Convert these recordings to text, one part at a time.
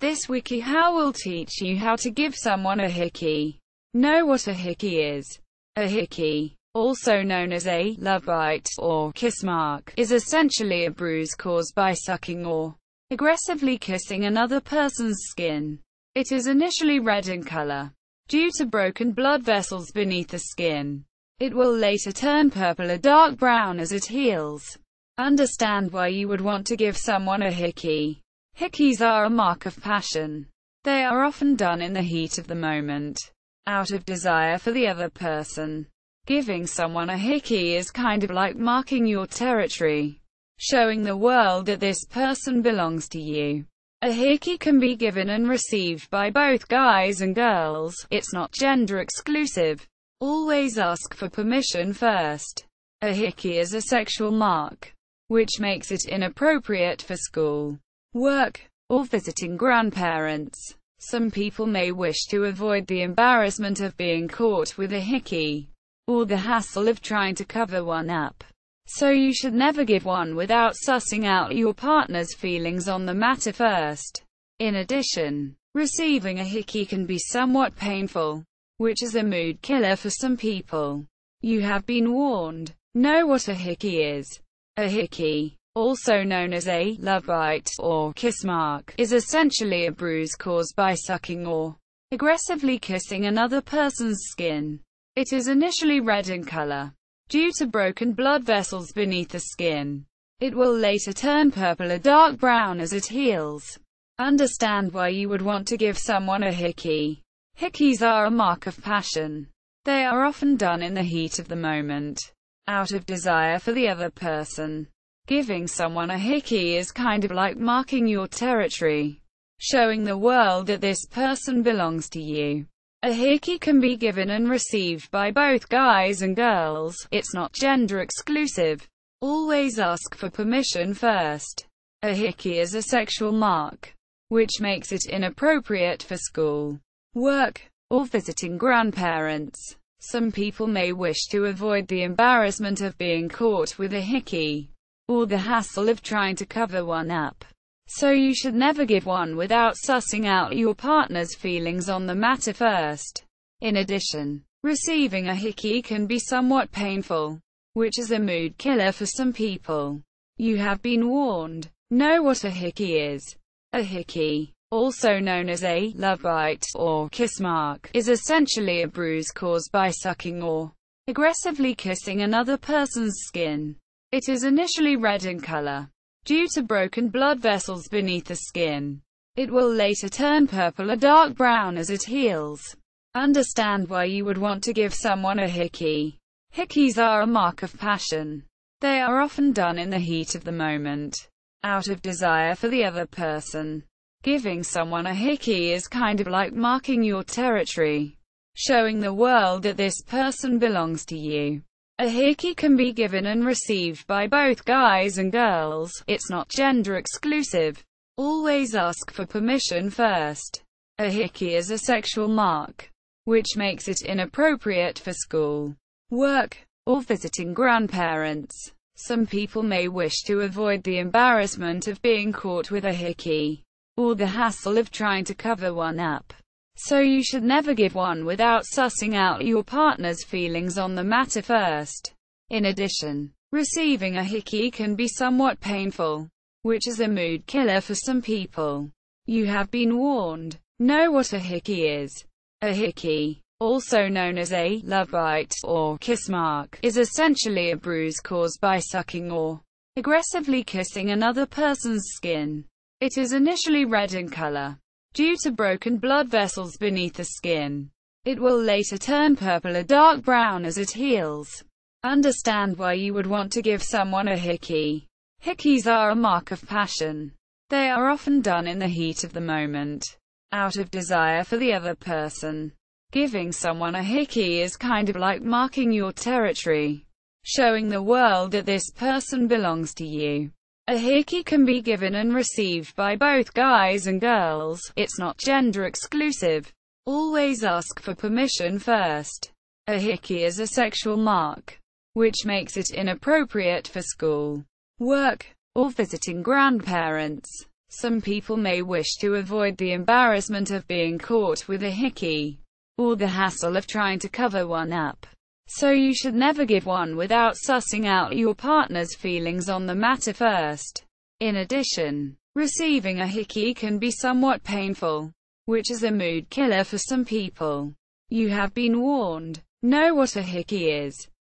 This WikiHow will teach you how to give someone a hickey. Know what a hickey is. A hickey, also known as a love bite or kiss mark, is essentially a bruise caused by sucking or aggressively kissing another person's skin. It is initially red in color due to broken blood vessels beneath the skin. It will later turn purple or dark brown as it heals. Understand why you would want to give someone a hickey. Hickeys are a mark of passion. They are often done in the heat of the moment, out of desire for the other person. Giving someone a hickey is kind of like marking your territory, showing the world that this person belongs to you. A hickey can be given and received by both guys and girls, it's not gender exclusive. Always ask for permission first. A hickey is a sexual mark, which makes it inappropriate for school work, or visiting grandparents. Some people may wish to avoid the embarrassment of being caught with a hickey, or the hassle of trying to cover one up. So you should never give one without sussing out your partner's feelings on the matter first. In addition, receiving a hickey can be somewhat painful, which is a mood killer for some people. You have been warned. Know what a hickey is. A hickey also known as a love bite or kiss mark, is essentially a bruise caused by sucking or aggressively kissing another person's skin. It is initially red in color due to broken blood vessels beneath the skin. It will later turn purple or dark brown as it heals. Understand why you would want to give someone a hickey. Hickeys are a mark of passion. They are often done in the heat of the moment, out of desire for the other person. Giving someone a hickey is kind of like marking your territory, showing the world that this person belongs to you. A hickey can be given and received by both guys and girls, it's not gender exclusive. Always ask for permission first. A hickey is a sexual mark, which makes it inappropriate for school, work, or visiting grandparents. Some people may wish to avoid the embarrassment of being caught with a hickey or the hassle of trying to cover one up. So you should never give one without sussing out your partner's feelings on the matter first. In addition, receiving a hickey can be somewhat painful, which is a mood killer for some people. You have been warned. Know what a hickey is. A hickey, also known as a love bite or kiss mark, is essentially a bruise caused by sucking or aggressively kissing another person's skin. It is initially red in color, due to broken blood vessels beneath the skin. It will later turn purple or dark brown as it heals. Understand why you would want to give someone a hickey. Hickeys are a mark of passion. They are often done in the heat of the moment, out of desire for the other person. Giving someone a hickey is kind of like marking your territory, showing the world that this person belongs to you. A hickey can be given and received by both guys and girls, it's not gender exclusive. Always ask for permission first. A hickey is a sexual mark, which makes it inappropriate for school, work, or visiting grandparents. Some people may wish to avoid the embarrassment of being caught with a hickey, or the hassle of trying to cover one up. So you should never give one without sussing out your partner's feelings on the matter first. In addition, receiving a hickey can be somewhat painful, which is a mood killer for some people. You have been warned. Know what a hickey is. A hickey, also known as a love bite or kiss mark, is essentially a bruise caused by sucking or aggressively kissing another person's skin. It is initially red in color, due to broken blood vessels beneath the skin. It will later turn purple or dark brown as it heals. Understand why you would want to give someone a hickey. Hickeys are a mark of passion. They are often done in the heat of the moment, out of desire for the other person. Giving someone a hickey is kind of like marking your territory, showing the world that this person belongs to you. A hickey can be given and received by both guys and girls, it's not gender exclusive. Always ask for permission first. A hickey is a sexual mark, which makes it inappropriate for school, work, or visiting grandparents. Some people may wish to avoid the embarrassment of being caught with a hickey, or the hassle of trying to cover one up. So you should never give one without sussing out your partner's feelings on the matter first. In addition, receiving a hickey can be somewhat painful, which is a mood killer for some people. You have been warned. Know what a hickey is.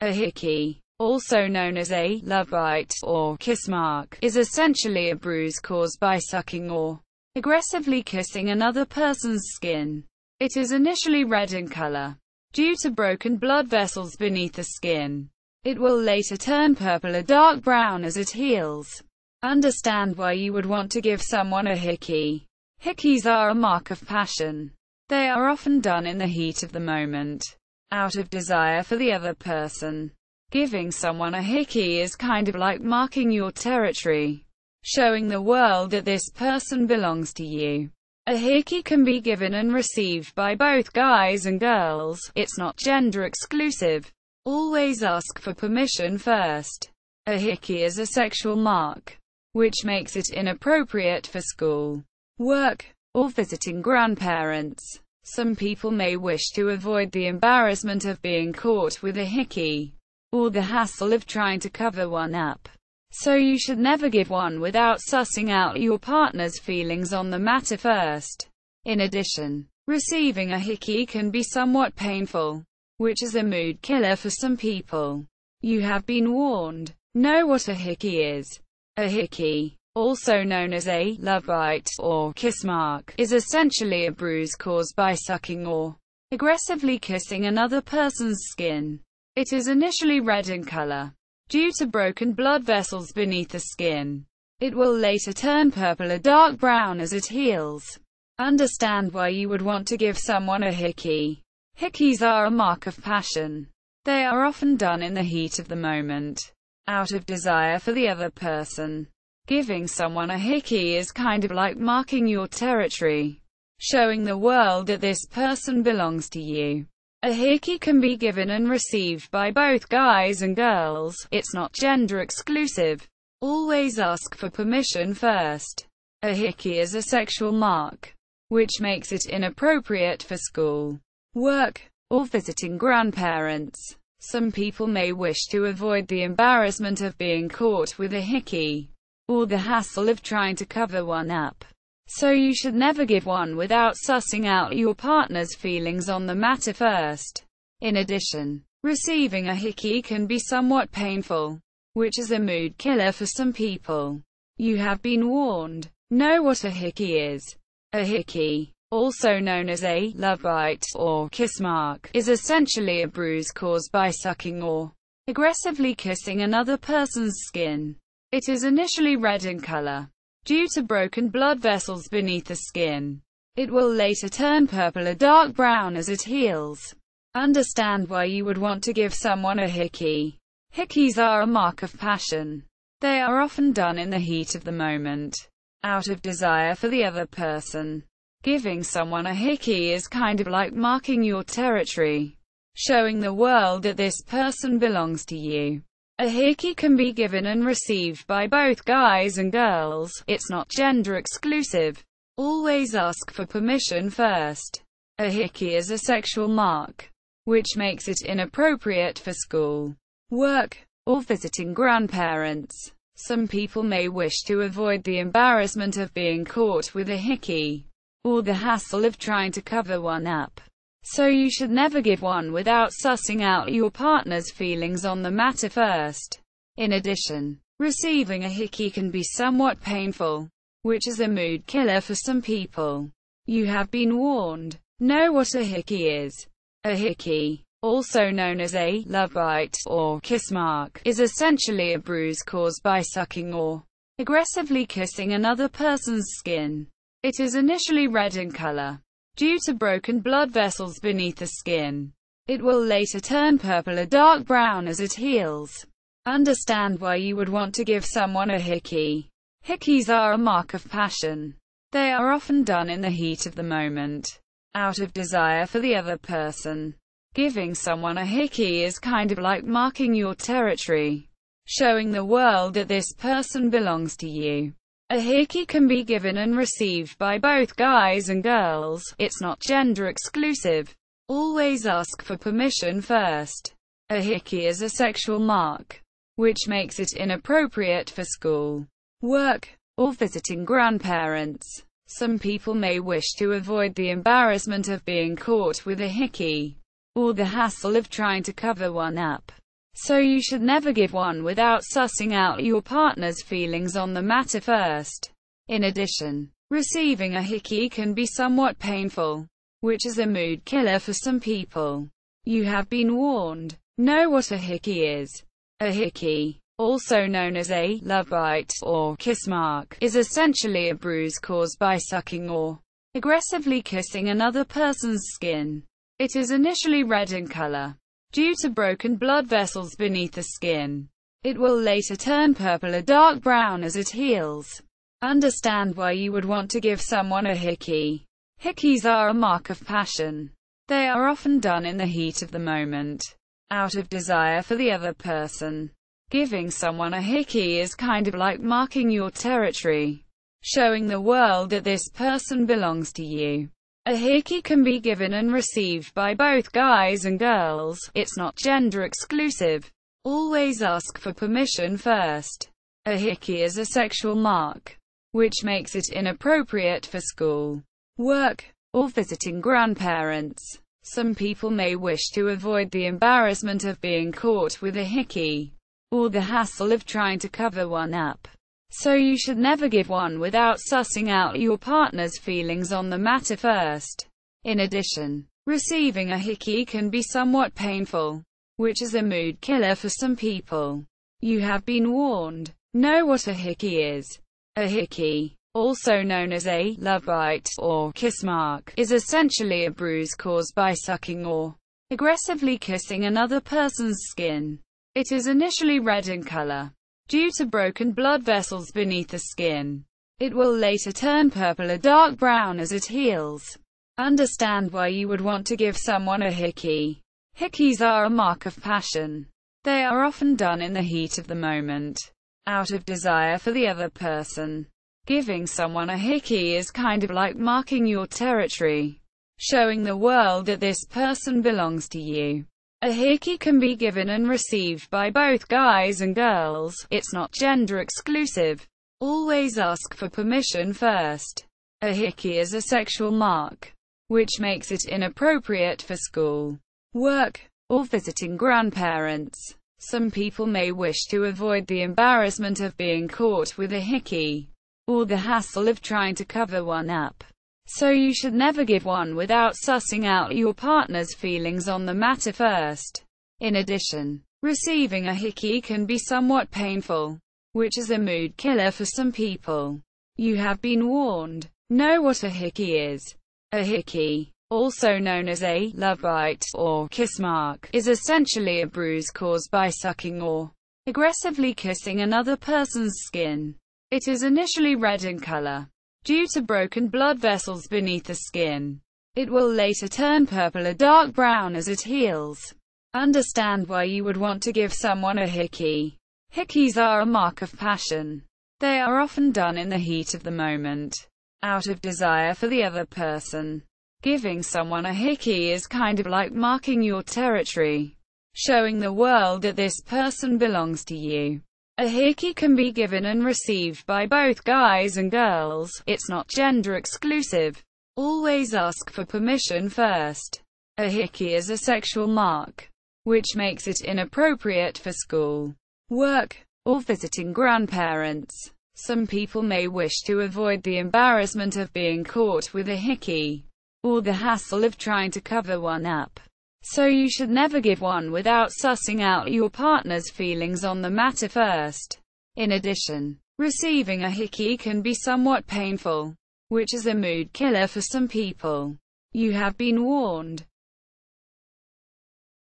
A hickey, also known as a love bite or kiss mark, is essentially a bruise caused by sucking or aggressively kissing another person's skin. It is initially red in color due to broken blood vessels beneath the skin. It will later turn purple or dark brown as it heals. Understand why you would want to give someone a hickey. Hickeys are a mark of passion. They are often done in the heat of the moment, out of desire for the other person. Giving someone a hickey is kind of like marking your territory, showing the world that this person belongs to you. A hickey can be given and received by both guys and girls, it's not gender exclusive. Always ask for permission first. A hickey is a sexual mark, which makes it inappropriate for school, work, or visiting grandparents. Some people may wish to avoid the embarrassment of being caught with a hickey or the hassle of trying to cover one up. So you should never give one without sussing out your partner's feelings on the matter first. In addition, receiving a hickey can be somewhat painful, which is a mood killer for some people. You have been warned. Know what a hickey is. A hickey, also known as a love bite or kiss mark, is essentially a bruise caused by sucking or aggressively kissing another person's skin. It is initially red in color. Due to broken blood vessels beneath the skin, it will later turn purple or dark brown as it heals. Understand why you would want to give someone a hickey. Hickeys are a mark of passion. They are often done in the heat of the moment, out of desire for the other person. Giving someone a hickey is kind of like marking your territory, showing the world that this person belongs to you. A hickey can be given and received by both guys and girls, it's not gender exclusive. Always ask for permission first. A hickey is a sexual mark, which makes it inappropriate for school, work, or visiting grandparents. Some people may wish to avoid the embarrassment of being caught with a hickey, or the hassle of trying to cover one up. So you should never give one without sussing out your partner's feelings on the matter first. In addition, receiving a hickey can be somewhat painful, which is a mood killer for some people. You have been warned. Know what a hickey is. A hickey, also known as a love bite or kiss mark, is essentially a bruise caused by sucking or aggressively kissing another person's skin. It is initially red in color due to broken blood vessels beneath the skin. It will later turn purple or dark brown as it heals. Understand why you would want to give someone a hickey. Hickeys are a mark of passion. They are often done in the heat of the moment, out of desire for the other person. Giving someone a hickey is kind of like marking your territory, showing the world that this person belongs to you. A hickey can be given and received by both guys and girls, it's not gender exclusive. Always ask for permission first. A hickey is a sexual mark, which makes it inappropriate for school, work, or visiting grandparents. Some people may wish to avoid the embarrassment of being caught with a hickey, or the hassle of trying to cover one up. So you should never give one without sussing out your partner's feelings on the matter first. In addition, receiving a hickey can be somewhat painful, which is a mood killer for some people. You have been warned. Know what a hickey is. A hickey, also known as a love bite or kiss mark, is essentially a bruise caused by sucking or aggressively kissing another person's skin. It is initially red in color due to broken blood vessels beneath the skin. It will later turn purple or dark brown as it heals. Understand why you would want to give someone a hickey. Hickeys are a mark of passion. They are often done in the heat of the moment, out of desire for the other person. Giving someone a hickey is kind of like marking your territory, showing the world that this person belongs to you. A hickey can be given and received by both guys and girls. It's not gender exclusive. Always ask for permission first. A hickey is a sexual mark, which makes it inappropriate for school, work, or visiting grandparents. Some people may wish to avoid the embarrassment of being caught with a hickey, or the hassle of trying to cover one up. So you should never give one without sussing out your partner's feelings on the matter first. In addition, receiving a hickey can be somewhat painful, which is a mood killer for some people. You have been warned. Know what a hickey is. A hickey, also known as a love bite or kiss mark, is essentially a bruise caused by sucking or aggressively kissing another person's skin. It is initially red in color due to broken blood vessels beneath the skin. It will later turn purple or dark brown as it heals. Understand why you would want to give someone a hickey. Hickeys are a mark of passion. They are often done in the heat of the moment, out of desire for the other person. Giving someone a hickey is kind of like marking your territory, showing the world that this person belongs to you. A hickey can be given and received by both guys and girls. It's not gender exclusive. Always ask for permission first. A hickey is a sexual mark, which makes it inappropriate for school, work, or visiting grandparents. Some people may wish to avoid the embarrassment of being caught with a hickey, or the hassle of trying to cover one up. So you should never give one without sussing out your partner's feelings on the matter first. In addition, receiving a hickey can be somewhat painful, which is a mood killer for some people. You have been warned. Know what a hickey is. A hickey, also known as a love bite or kiss mark, is essentially a bruise caused by sucking or aggressively kissing another person's skin. It is initially red in color, due to broken blood vessels beneath the skin. It will later turn purple or dark brown as it heals. Understand why you would want to give someone a hickey. Hickeys are a mark of passion. They are often done in the heat of the moment, out of desire for the other person. Giving someone a hickey is kind of like marking your territory, showing the world that this person belongs to you. A hickey can be given and received by both guys and girls. It's not gender exclusive. Always ask for permission first. A hickey is a sexual mark, which makes it inappropriate for school, work, or visiting grandparents. Some people may wish to avoid the embarrassment of being caught with a hickey, or the hassle of trying to cover one up. So you should never give one without sussing out your partner's feelings on the matter first. In addition, receiving a hickey can be somewhat painful, which is a mood killer for some people. You have been warned. Know what a hickey is. A hickey, also known as a love bite or kiss mark, is essentially a bruise caused by sucking or aggressively kissing another person's skin. It is initially red in color, due to broken blood vessels beneath the skin. It will later turn purple or dark brown as it heals. Understand why you would want to give someone a hickey. Hickeys are a mark of passion. They are often done in the heat of the moment, out of desire for the other person. Giving someone a hickey is kind of like marking your territory, showing the world that this person belongs to you. A hickey can be given and received by both guys and girls. It's not gender exclusive. Always ask for permission first. A hickey is a sexual mark, which makes it inappropriate for school, work, or visiting grandparents. Some people may wish to avoid the embarrassment of being caught with a hickey, or the hassle of trying to cover one up. So you should never give one without sussing out your partner's feelings on the matter first. In addition, receiving a hickey can be somewhat painful, which is a mood killer for some people. You have been warned.